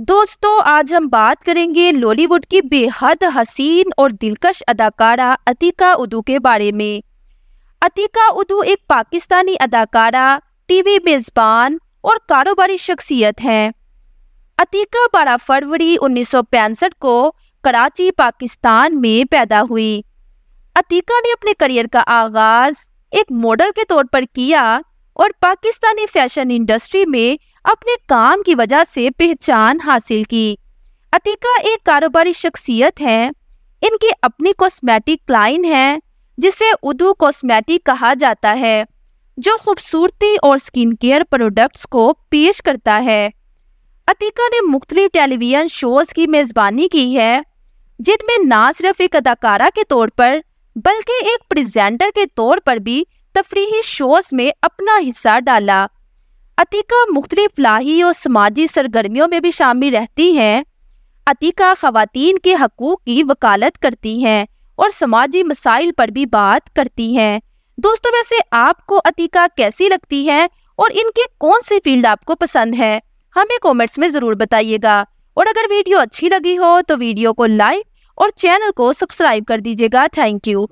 दोस्तों, आज हम बात करेंगे लॉलीवुड की बेहद हसीन और दिलकश अदाकारा अतीका उदू के बारे में। अतीका उदू एक पाकिस्तानी अदाकारा, टीवी मेज़बान और कारोबारी शख्सियत हैं। अतीका 12 फरवरी उन्नीस सौ पैंसठ को कराची, पाकिस्तान में पैदा हुई। अतीका ने अपने करियर का आगाज़ एक मॉडल के तौर पर किया और पाकिस्तानी फ़ैशन इंडस्ट्री में अपने काम की वजह से पहचान हासिल की। अतीका एक कारोबारी शख्सियत हैं। इनकी अपनी कॉस्मेटिक लाइन है, जिसे उदू कॉस्मेटिक कहा जाता है, जो खूबसूरती और स्किन केयर प्रोडक्ट्स को पेश करता है। अतीका ने मुख्तलिफ़ टेलीविज़न शोज़ की मेज़बानी की है, जिनमें ना सिर्फ़ एक अदाकारा के तौर पर, बल्कि एक प्रेजेंटर के तौर पर भी तफरी शोज़ में अपना हिस्सा डाला। अतीका मुख्तलिफ़ लाही और समाजी सरगर्मियों में भी शामिल रहती हैं। अतीका खातन के हकूक़ की वकालत करती हैं और समाजी मसाइल पर भी बात करती हैं। दोस्तों, वैसे आपको अतीका कैसी लगती है और इनकी कौन सी फ़ील्ड आपको पसंद है, हमें कमेंट्स में ज़रूर बताइएगा। और अगर वीडियो अच्छी लगी हो तो वीडियो को लाइक और चैनल को सब्सक्राइब कर दीजिएगा। Thank you.